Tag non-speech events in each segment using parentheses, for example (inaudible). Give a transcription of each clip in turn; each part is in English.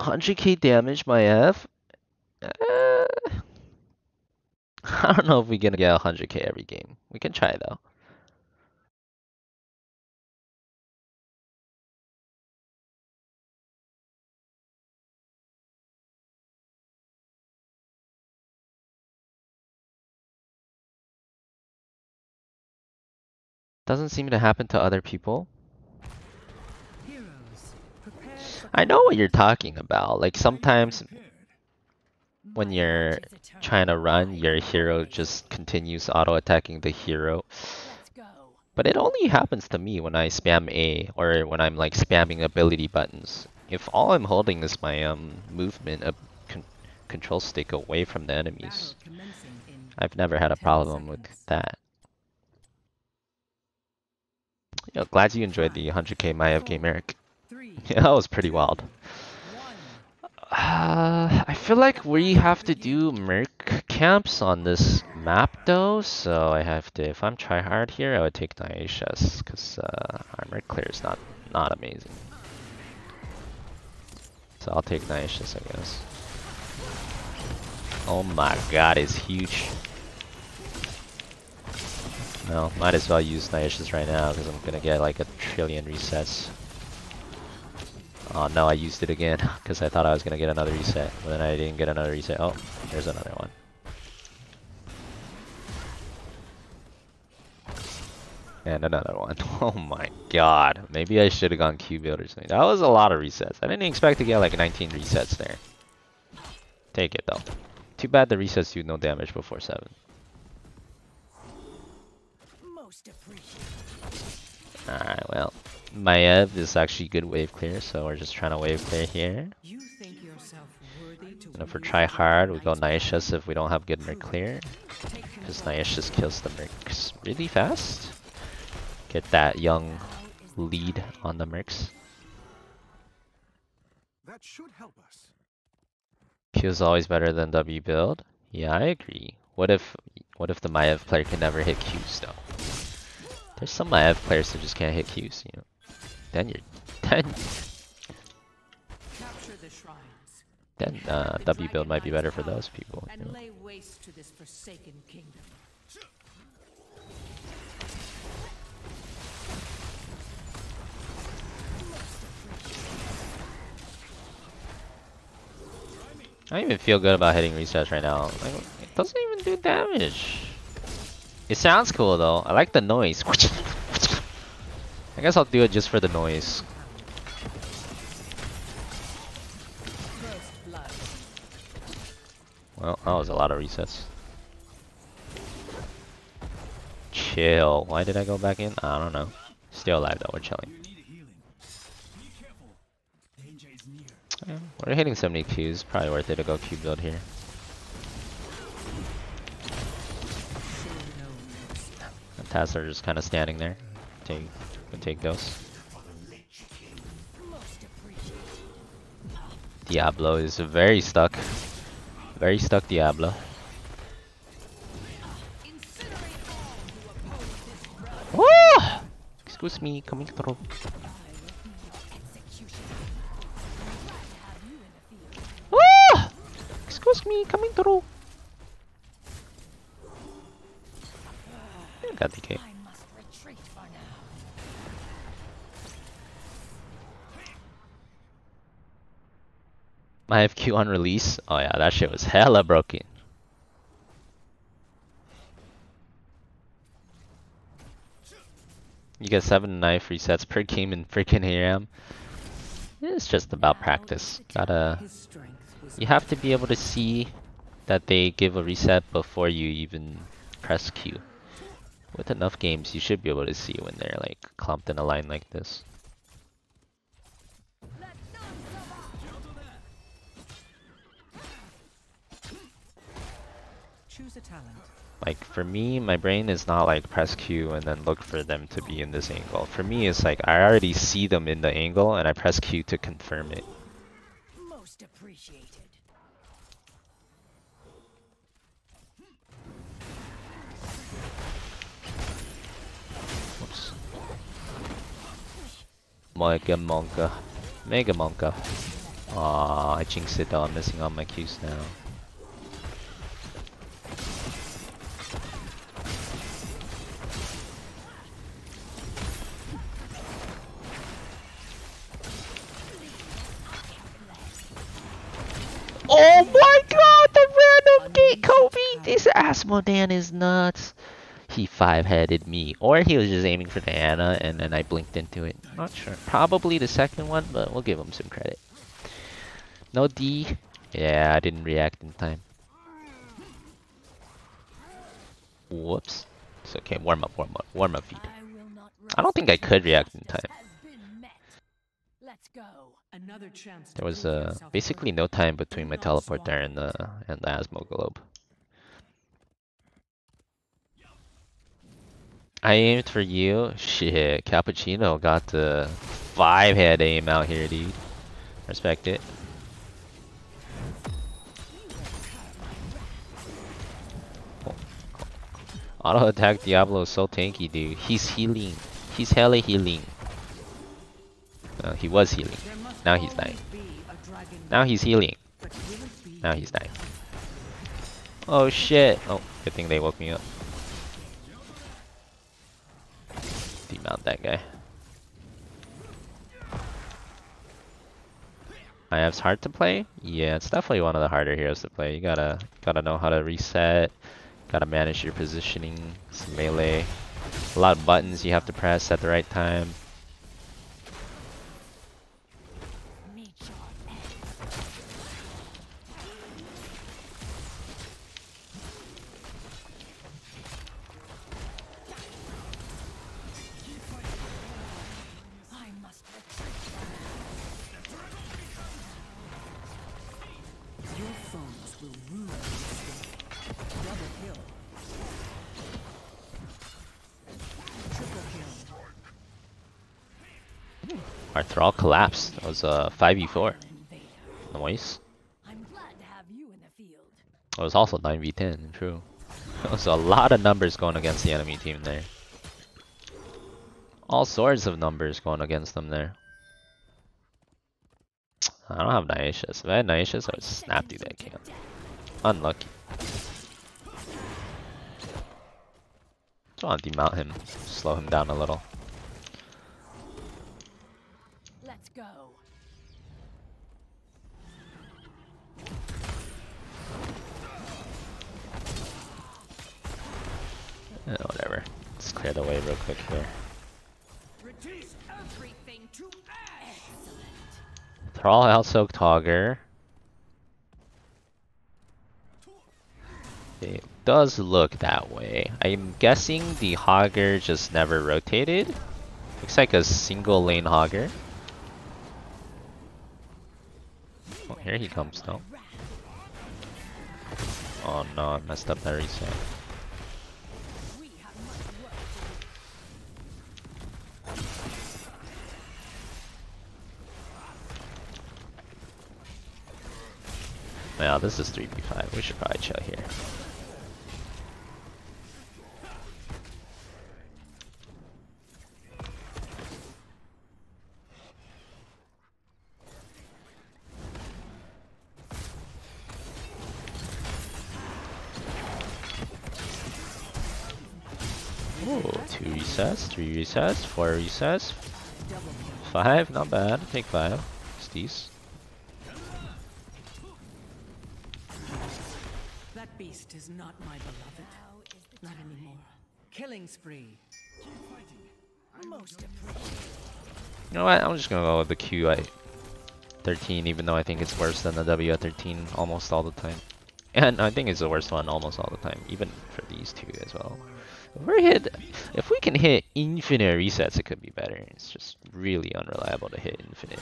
100k damage my F? Uh, (laughs) I don't know if we're gonna get 100k every game. We can try though. Doesn't seem to happen to other people. Heroes, prepare for I know what you're talking about. Like sometimes when you're art is eternal. trying to run, your hero just continues auto attacking the hero. But it only happens to me when I spam A or when I'm like spamming ability buttons. If all I'm holding is my um movement uh, con control stick away from the enemies, Battle commencing in I've never had a 10 problem with that. Yo, glad you enjoyed the 100k Maiev game, Eric. (laughs) Yeah, that was pretty wild. Uh, I feel like we have to do merc camps on this map though, so I have to. If I'm try hard here, I would take Naishas, because uh, our merc clear is not not amazing. So I'll take Naishas, I guess. Oh my god, it's huge. No, might as well use Naishas right now because I'm gonna get like a trillion resets. Oh no, I used it again (laughs) because I thought I was gonna get another reset, but then I didn't get another reset. Oh, there's another one. And another one. (laughs) Oh my god. Maybe I should have gone Q build or something. That was a lot of resets. I didn't expect to get like 19 resets there. Take it though. Too bad the resets do no damage before 7. Alright, well. Maiev is actually good wave clear, so we're just trying to wave clear here. You think yourself worthy to And if we wield try hard, we go mighty Naishas if we don't have good merc clear. Because control. Naishas kills the mercs really fast. Get that young Now is the lead on the mercs. That should help us. Q is always better than W build. Yeah, I agree. What if what if the Maiev player can never hit Qs though? There's some Maiev players that just can't hit Qs, you know. Then you're (laughs) then Capture the shrines then uh, W build might be better for those people. You know? lay waste to this forsaken kingdom. I don't even feel good about hitting resets right now. Like, it doesn't even do damage. It sounds cool though. I like the noise. (laughs) I guess I'll do it just for the noise. Well, that was a lot of resets. Chill. Why did I go back in? I don't know. Still alive though. We're chilling. Yeah, we're hitting 70 Qs. Probably worth it to go Q build here. Are just kind of standing there. Take, can take those. Diablo is very stuck. Very stuck Diablo. Woo! Excuse me, coming through. Woo! Excuse me, coming through. Got the I must retreat for now. I FQ on release. Oh yeah, that shit was hella broken. You get seven knife resets per game in freaking ARAM. It's just about practice. Gotta. You have to be able to see that they give a reset before you even press Q. With enough games, you should be able to see when they're like clumped in a line like this. Like for me, my brain is not like press Q and then look for them to be in this angle. For me, it's like I already see them in the angle and I press Q to confirm it. Most appreciated. Whoops. Mega Monka. Mega Monka. Aw, I jinxed it though. I'm missing all my Qs now. Oh my god, the random gate Kobe! This Azmodan is nuts. He five-headed me. Or he was just aiming for the Ana and then I blinked into it. Not sure. Probably the second one, but we'll give him some credit. No D. Yeah, I didn't react in time. Whoops. It's okay, warm up, warm up, warm up feed. I will not I don't think I could react in time. has been met. Let's go. Another chance to There was uh, basically no time between my not teleport there and the and the Asmo globe. I aimed for you. Shit, Cappuccino got the five head aim out here, dude. Respect it. Auto attack Diablo is so tanky, dude. He's healing. He's hella healing. Uh, he was healing. Now he's dying. Now he's healing. Now he's dying. Oh shit! Oh, good thing they woke me up. Demount that guy. Iyav's hard to play? Yeah, it's definitely one of the harder heroes to play. You gotta gotta know how to reset, gotta manage your positioning, some melee. A lot of buttons you have to press at the right time. Our Thrall collapsed. That was a 5v4. In the field. It was also 9v10, true. (laughs) There was a lot of numbers going against the enemy team there. All sorts of numbers going against them there. I don't have Naishas. If I had Naishas, I would snap through that camp. Unlucky. Just want to demount him, slow him down a little. Eh, whatever. Let's clear the way real quick here. Reduce everything to Thrall outsoaked Hogger. It does look that way. I'm guessing the Hogger just never rotated. Looks like a single lane Hogger. Oh, here he comes now. Oh no, I messed up that reset. We have much work to do. Yeah, this is 3v5. We should probably chill here. Two resets, three resets, four resets, five, not bad. Take five. Steez. That beast is not my beloved. Now is the Not time. anymore. Killing spree. Most appreciated. You know what? I'm just gonna go with the Q at 13, even though I think it's worse than the W at 13 almost all the time. And I think it's the worst one almost all the time, even for these two as well. If we hit, if we can hit infinite resets, it could be better. It's just really unreliable to hit infinite.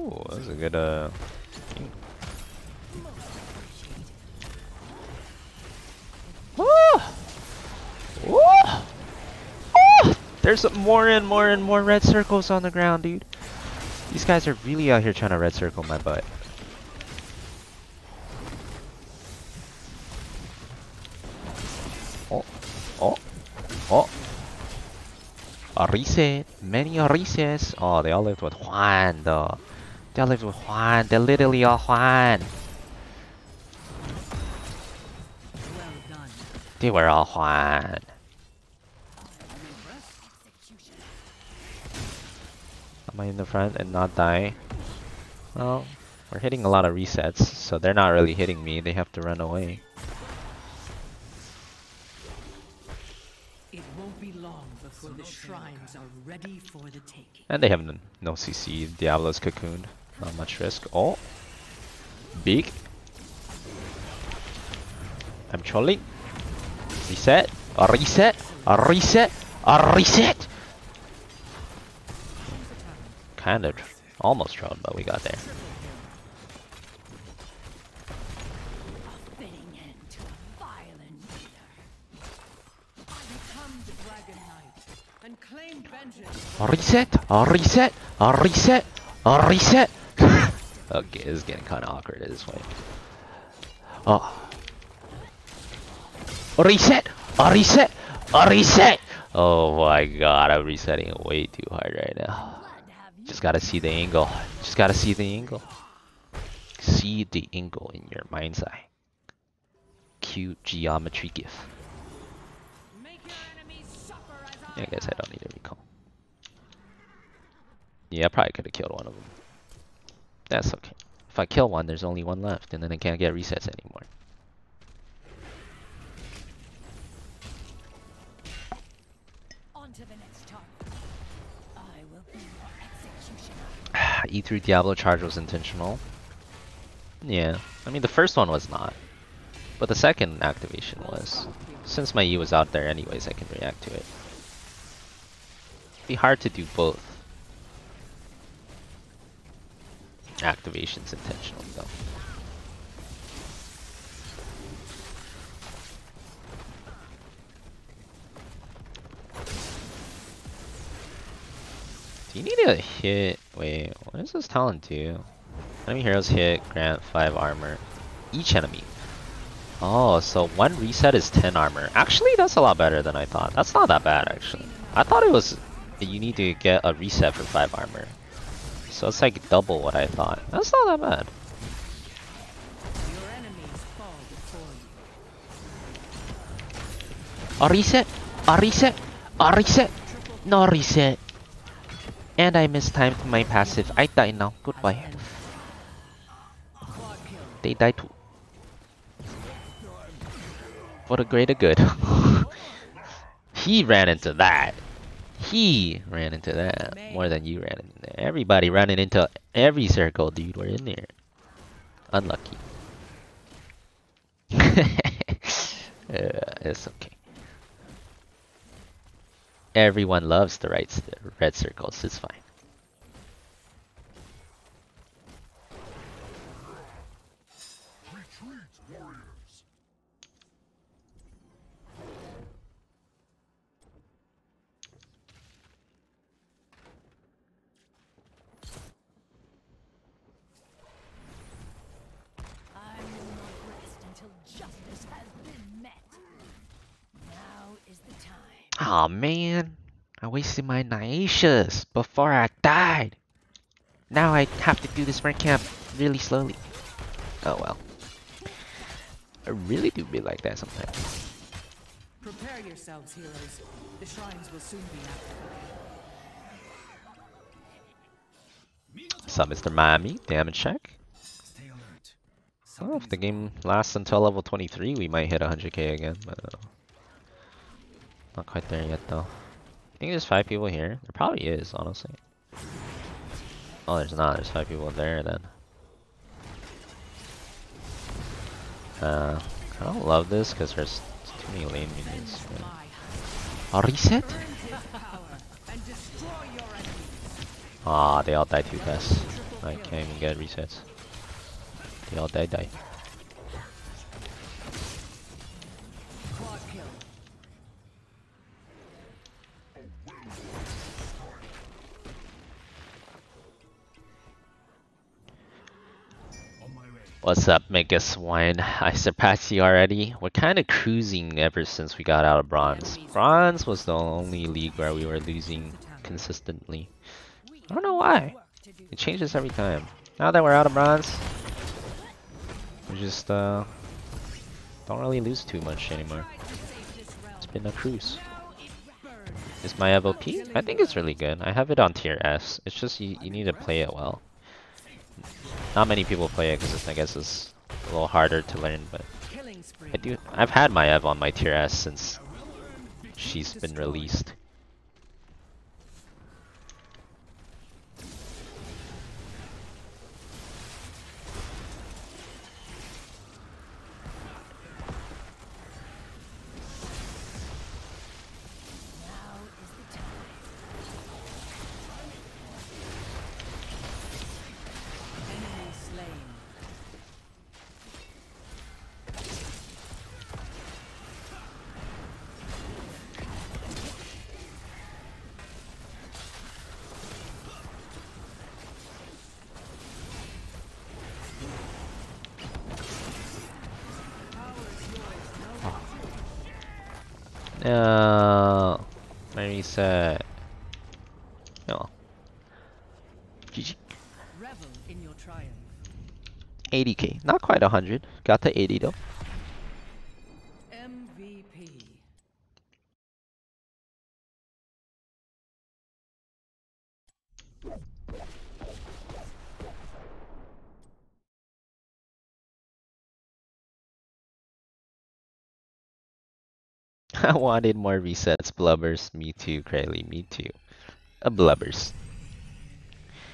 Ooh, that was a good uh. Ah! Ah! Ah! There's more and more and more red circles on the ground, dude. These guys are really out here trying to red circle my butt. Oh, oh, oh. A reset. Many a resets. Oh, they all lived with Juan though. They all lived with Juan. They're literally all Juan. They were all Juan. Am I in the front and not die? Well, we're hitting a lot of resets, so they're not really hitting me. They have to run away. It be long before the shrines are ready for the taking. And they have n- no CC. Diablo's cocooned. Not much risk. Oh! Big. I'm trolling. Reset. A reset. A reset. A reset! Kind of. Almost trolled, but we got there. Reset. Reset. Reset. Reset. (laughs) okay, this is getting kind of awkward at this way. Oh. Uh. Reset. Reset. Reset. Oh my god, I'm resetting way too hard right now. Just gotta see the angle. Just gotta see the angle. See the angle in your mind's eye. Cute geometry gif. I guess I don't need a recall. Yeah, I probably could have killed one of them. That's okay. If I kill one, there's only one left, and then I can't get resets anymore. On to the next target. I will be your executioner. (sighs) E through Diablo charge was intentional. Yeah, I mean the first one was not, but the second activation was. Since my E was out there anyways, I can react to it. Be hard to do both. Activations intentional though. Do you need to hit? Wait, what does this talent do? Enemy heroes hit, grant 5 armor. Each enemy. Oh, so one reset is 10 armor. Actually, that's a lot better than I thought. That's not that bad, actually. I thought it was you need to get a reset for 5 armor. So it's like double what I thought. That's not that bad. A reset, a reset, a reset, no reset. And I mistimed my passive. I die now. Goodbye. They die too. For the greater good. (laughs) he ran into that. He ran into that more than you ran into there. Everybody running into every circle, dude. We're in there. Unlucky. (laughs) uh, it's okay. Everyone loves the right red circles. It's fine. Retreat, warriors. I will not rest until justice has been met. Now is the time. Aw man, I wasted my Naishas before I died. Now I have to do this rank camp really slowly. Oh well. I really do be like that sometimes. Prepare yourselves, heroes. The shrines will soon be activated. So Mr. Miami, damage check. Stay alert. Well, if the game lasts until level 23, we might hit 100k again, but uh, not quite there yet though. I think there's five people here. There probably is, honestly. Oh, there's not. There's five people there then. Uh, I don't love this because there's too many lane minions. A reset? Ah, they all die too fast. I can't even get resets. They all die, die. What's up, Megas Swine? I surpassed you already. We're kind of cruising ever since we got out of bronze. Bronze was the only league where we were losing consistently. I don't know why. It changes every time. Now that we're out of bronze, we just uh don't really lose too much anymore. It's been a cruise. Is my Evo I think it's really good. I have it on tier S. It's just you, you need to play it well. Not many people play it because I guess it's a little harder to learn, but I do. I've had Maiev on my tier S since she's been released. No, my reset. No. GG. Revel in your triumph. 80k, not quite 100. Got to 80 though. (laughs) I wanted more resets, blubbers. Me too, Krayley. Me too. A blubbers.